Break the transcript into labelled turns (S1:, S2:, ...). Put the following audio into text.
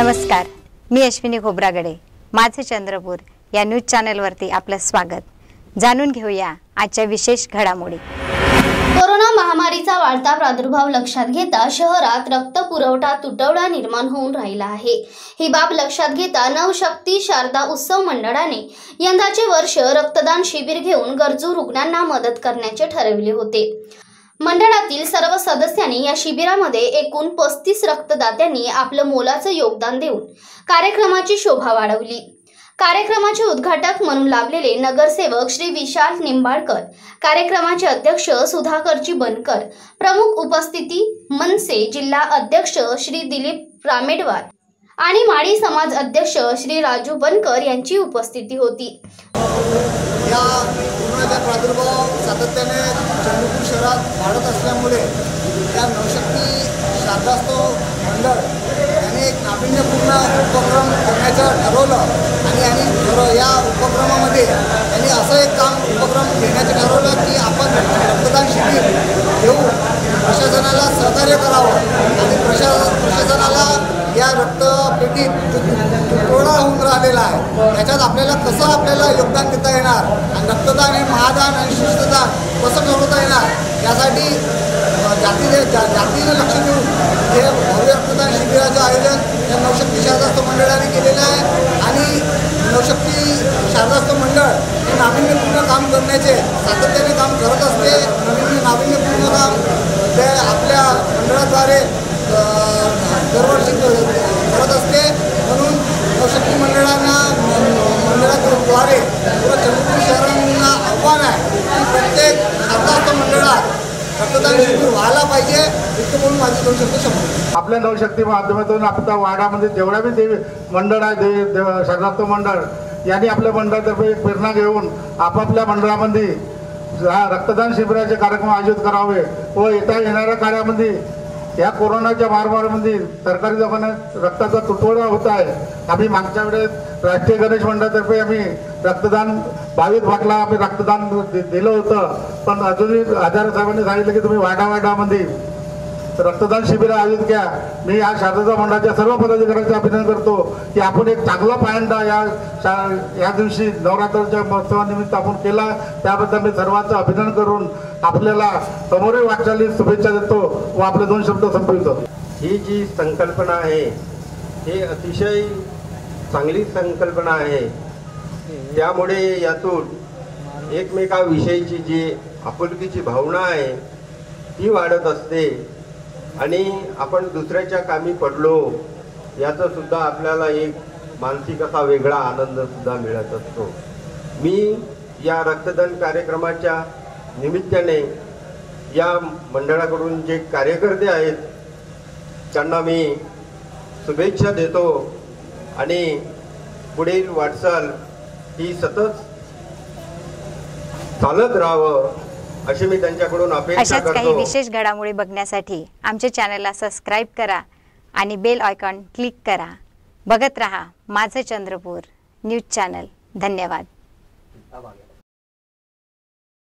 S1: नमस्कार मी अश्विनी खोब्रागडे. माझे चंद्रपूर या न्यूज चॅनलवरती आपलं स्वागत. जाणून घेऊया आजच्या विशेष घडामोडी.
S2: कोरोना महामारीचा वाढता प्रादुर्भाव लक्षात घेता शहरात रक्त पुरवठा तुटवडा निर्माण होऊन राहिला आहे. ही बाब लक्षात घेता नवशक्ती शारदा उत्सव मंडळाने यंदाचे वर्ष रक्तदान शिबिर घेऊन गरजू रुग्णांना मदत करण्याचे ठरविले होते. मंडळातील सर्व सदस्यांनी या शिबिरामध्ये एकूण पस्तीस रक्तदात्यांनी आपलं मोलाचं योगदान देऊन कार्यक्रमाची शोभा वाढवली. कार्यक्रमाचे उद्घाटक म्हणून लाभलेले नगरसेवक श्री विशाल निंबाळकर कार्यक्रमाचे अध्यक्ष सुधाकरजी बनकर प्रमुख उपस्थिती मनसे जिल्हा अध्यक्ष श्री दिलीप रामेडवार आणि माळी समाज अध्यक्ष श्री राजू बनकर यांची उपस्थिती होती.
S3: या प्रादुर्भाव सातत्याने चंद्रपूर शहरात वाढत असल्यामुळे या नवशक्ती शारदास्तव मंडळ यांनी एक नाविन्यपूर्ण उपक्रम करण्याचं ठरवलं आणि आणि या उपक्रमामध्ये त्यांनी असं एक काम उपक्रम घेण्याचं ठरवलं की आपण रक्तदान शिबिर घेऊन प्रशासनाला सहकार्य करावं आणि प्रशा प्रशासनाला या रक्तपेटीत केला आहे. त्याच्यात आपल्याला कसं आपल्याला योगदान देता येणार? आणि रक्तदान हे महादान आणि शिस्तदान कसं ठरवता येणार? यासाठी जातीने जा जातीने लक्ष देऊन हे भव्य रक्तदान शिबिराचं आयोजन या नवशक्ती शारदास्त मंडळाने केलेलं आहे. आणि नवशक्ती शारदास्त मंडळ हे नाविन्यपूर्ण काम करण्याचे सातत्याने काम करत असते. नवीन नाविन्यपूर्ण काम ते आपल्या मंडळाद्वारे दरवर्षी करत असते म्हणून नवशक्ती मंडळांना मंडळाद्वारे पुरा चंद्रपूर शहरांना आव्हान आहे की प्रत्येक शारदास्थ मंडळात रक्तदान शिबिर व्हायला पाहिजे इतकं म्हणून माझी दोन शब्द शंभर
S4: आपल्या नवशक्ती माध्यमातून आपल्या वाडामध्ये म्हणजे जेवढ्या बी देवी मंडळ आहे देवी देव शरणार्थ मंडळ यांनी आपल्या मंडळातर्फे प्रेरणा घेऊन आपापल्या मंडळामध्ये हा रक्तदान शिबिराचे कार्यक्रम आयोजित करावे व येत्या येणाऱ्या काळामध्ये या कोरोनाच्या मारमारामध्ये सरकारी जमान्यात रक्ताचा तुटवडा होत आहे. आम्ही मागच्या वेळेस राष्ट्रीय गणेश मंडळातर्फे आम्ही रक्तदान बावीस भागला आम्ही रक्तदान दिलं होतं. पण अजूनही आजार साहेबांनी सांगितलं की तुम्ही वाडा वाडामध्ये रक्तदान शिबिर आयोजित घ्या मी या शारदा मंडळाच्या सर्व पदाधिकाऱ्यांचे अभिनंदन करतो की आपण एक चांगला पायंडा या शा- या दिवशी नवरात्राच्या महोत्सवानिमित्त आपण केला. त्याबद्दल मी सर्वांचं अभिनंदन करून आपल्याला समोरील वाटचाली शुभेच्छा देतो व आपले दोन शब्द संपवितो.
S5: ही जी संकल्पना आहे ही अतिशय चांगली संकल्पना आहे. त्यामुळे यातून एकमेकाविषयीची जी आपुलकीची भावना आहे ती वाढत असते. आणि आपण दुसऱ्याच्या कामी पडलो याचा सुद्धा आपल्याला एक मानसिक असा वेगळा आनंदसुद्धा मिळत असतो. मी या रक्तदान कार्यक्रमाच्या निमित्ताने या मंडळाकडून जे कार्यकर्ते आहेत त्यांना मी शुभेच्छा देतो. आणि पुढील वाटचाल ही सतत चालत राहावं. अशी मी त्यांच्याकडून अपेक्षा
S1: अशाच काही विशेष घडामोडी बघण्यासाठी आमच्या चॅनलला सबस्क्राईब करा आणि बेल आयकॉन क्लिक करा. बघत रहा माझं चंद्रपूर न्यूज चॅनल. धन्यवाद.